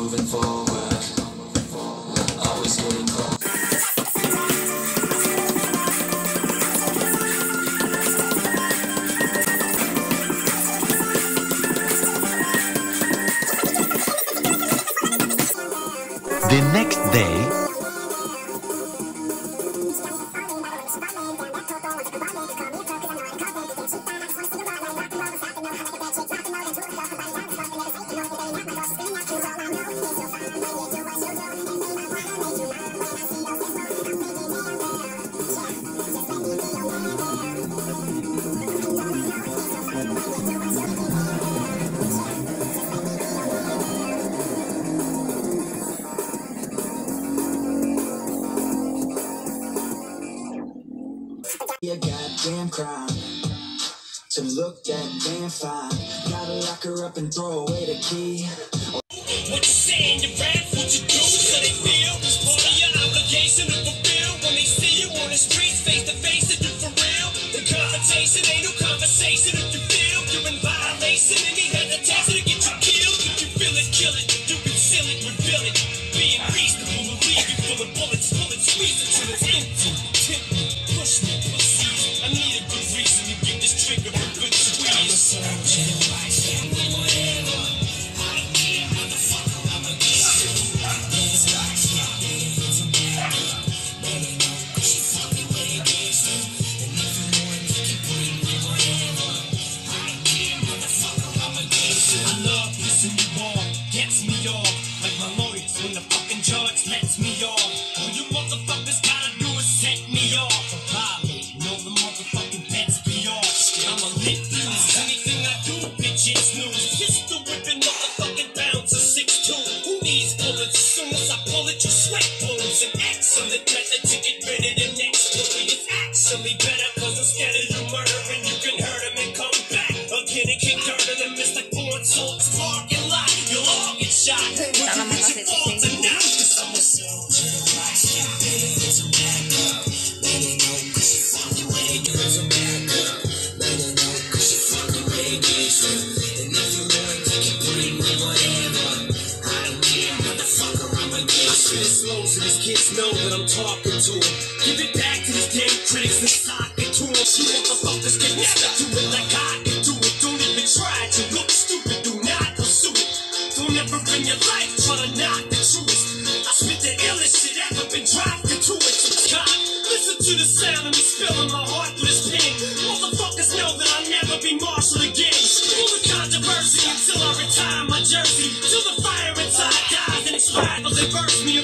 moving forward. To look that damn fine. Gotta lock her up and throw away the key. Kids know that I'm talking to them. Give it back to these damn critics and sock it to them. You motherfuckers can never do it like I can do it. Don't even try to look stupid, do not pursue it. Don't ever in your life try to knock the truest. I spit the illest shit ever been dropped into it. God, listen to the sound of me spilling my heart through this pen. Motherfuckers know that I'll never be Marshall again. Full of controversy until I retire my jersey. Till the fire inside dies and expires. They verse me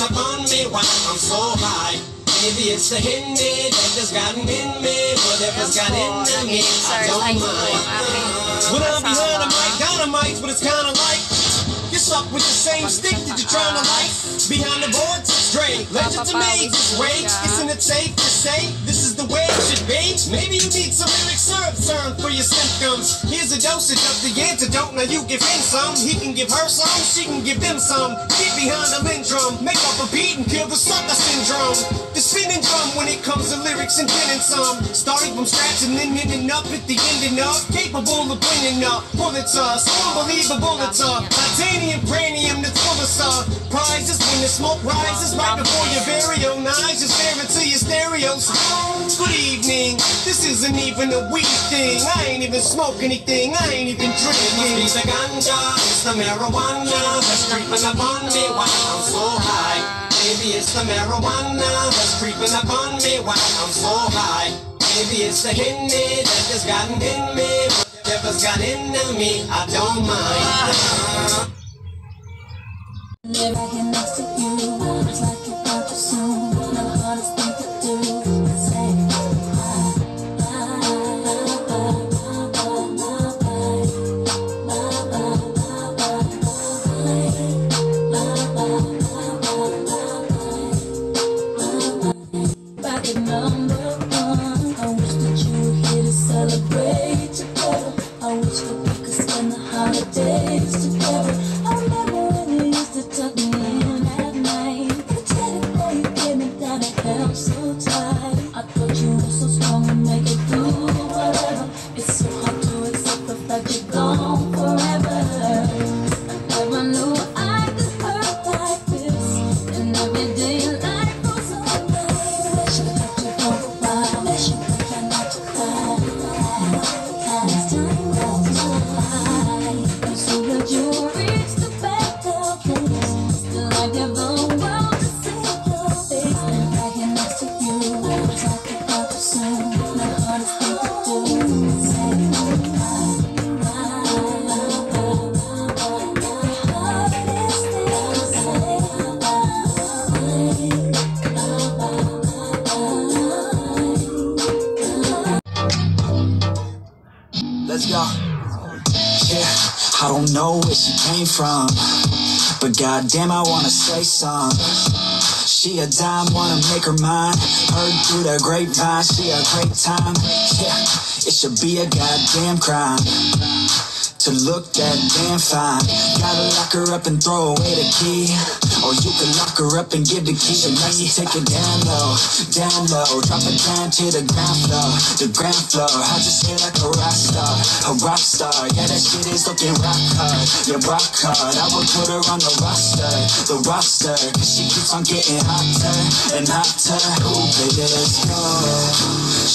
up on me while I'm so high. Maybe it's the Hindi that just gotten in me. Whatever's got into me, I don't mind. When I'm behind a mic, dynamite, but it's kinda like you suck with the same stick that you're trying to like. Behind the boards, straight. Legend to me, this rage. Isn't it safe to say this is the way it should be? Maybe you need some lyric syrup serum for your symptoms. A dosage of the antidote. Now you give him some. He can give her some. She can give them some. Get behind the lindrum. Make up a beat and kill the sucker syndrome. The spinning drum when it comes to lyrics and penning some. Starting from scratch and then ending up at the ending up. Capable of bringing up Pulitzers. Uh, unbelievable it's a titanium cranium that's full of uh, surprises. When the smoke rises right before your very own eyes, you're staring to your stereos. Good evening. This isn't even a weed thing. I ain't even smoke anything. I ain't even drinking. It's the ganja, it's the marijuana that's creeping up on me while I'm so high. Maybe it's the marijuana that's creeping up on me while I'm so high. Maybe it's the Hindi that just gotten in me. Suckers got into me, I don't mind. Here next to you. It's like you're about to soon. Hardest thing to do is say bye. Bye, bye, bye, bye, bye, bye. Bye, bye, Back at number one, I wish that you were here to celebrate together. Let's go. Yeah, I don't know where she came from, but goddamn, I wanna say some. She a dime, wanna make her mine. Heard through the grapevine, she a great time. Yeah, it should be a goddamn crime to look that damn fine. Gotta lock her up and throw away the key. Or you can lock her up and give the key to me. Take it down low, down low. Drop it down to the ground floor, the ground floor. I just feel like a rock star, a rock star. Yeah, that shit is looking rock hard, yeah, rock hard. I would put her on the roster, the roster. Cause she keeps on getting hotter and hotter. Ooh, baby, let's go.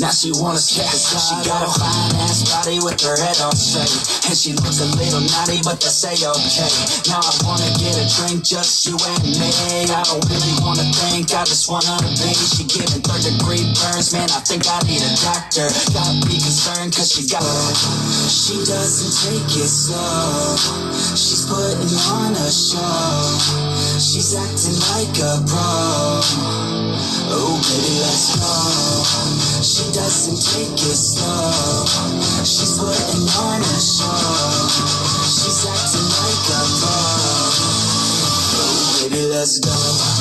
Now she wanna skip the slide, She got a fine ass body with her head on straight, and she looks a little naughty, but they say okay. Now I wanna get a drink, just you and me. I don't really wanna think, I just wanna be. She giving third degree burns, man. I think I need a doctor. Gotta be concerned, cause she got. She doesn't take it slow. She's putting on a show. She's acting like a pro. Oh, baby, let's go. She doesn't take it slow. She's putting on a show. She's acting like a pro. Baby, let's go.